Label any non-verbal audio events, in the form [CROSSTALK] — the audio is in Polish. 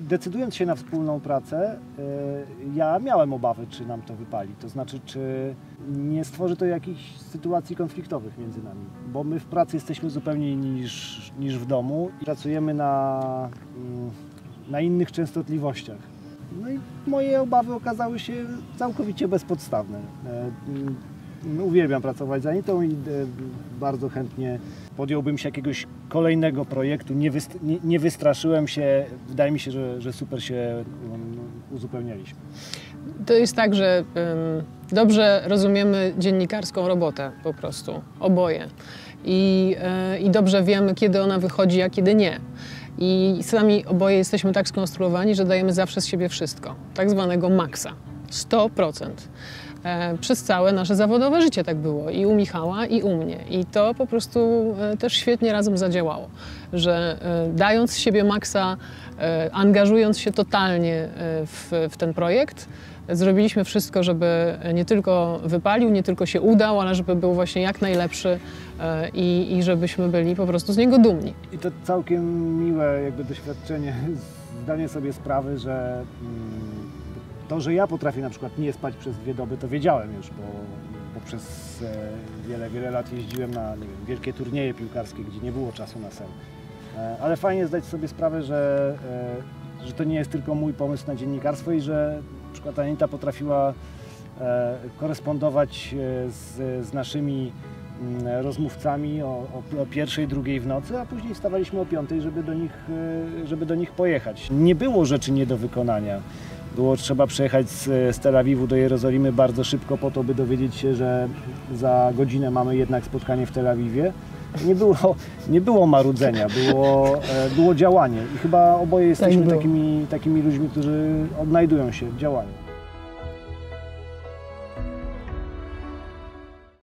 Decydując się na wspólną pracę, y, ja miałem obawy, czy nam to wypali. To znaczy, czy nie stworzy to jakichś sytuacji konfliktowych między nami. Bo my w pracy jesteśmy zupełnie inni niż, niż w domu i pracujemy na, mm, na innych częstotliwościach. No i moje obawy okazały się całkowicie bezpodstawne. E, Uwielbiam pracować z Anitą i e, bardzo chętnie podjąłbym się jakiegoś kolejnego projektu. Nie, wyst- nie, nie wystraszyłem się. Wydaje mi się, że, że super się um, uzupełnialiśmy. To jest tak, że ym, dobrze rozumiemy dziennikarską robotę po prostu, oboje. I, y, I dobrze wiemy, kiedy ona wychodzi, a kiedy nie. I sami oboje jesteśmy tak skonstruowani, że dajemy zawsze z siebie wszystko, tak zwanego maksa. 100%. E, Przez całe nasze zawodowe życie tak było i u Michała, i u mnie. I to po prostu e, też świetnie razem zadziałało, że e, dając siebie maksa, angażując się totalnie w, w ten projekt, zrobiliśmy wszystko, żeby nie tylko wypalił, nie tylko się udał, ale żeby był właśnie jak najlepszy i, i żebyśmy byli po prostu z niego dumni. I to całkiem miłe jakby doświadczenie, [LAUGHS] zdanie sobie sprawy, że mm, to, że ja potrafię na przykład nie spać przez dwie doby, to wiedziałem już, bo, bo przez e, wiele, wiele lat jeździłem na wiem, wielkie turnieje piłkarskie, gdzie nie było czasu na sen. E, Ale fajnie zdać sobie sprawę, że, e, że to nie jest tylko mój pomysł na dziennikarstwo i że na przykład Anita potrafiła korespondować z, z naszymi mm, rozmówcami o, o, o pierwszej, drugiej w nocy, a później wstawaliśmy o piątej, żeby do, nich, żeby do nich pojechać. Nie było rzeczy nie do wykonania. Było trzeba przejechać z, z Tel Awiwu do Jerozolimy bardzo szybko po to, by dowiedzieć się, że za godzinę mamy jednak spotkanie w Tel Awiwie. Nie było, [LAUGHS] nie było marudzenia, było, e, było działanie i chyba oboje jesteśmy było. takimi, takimi ludźmi, którzy odnajdują się w działaniu.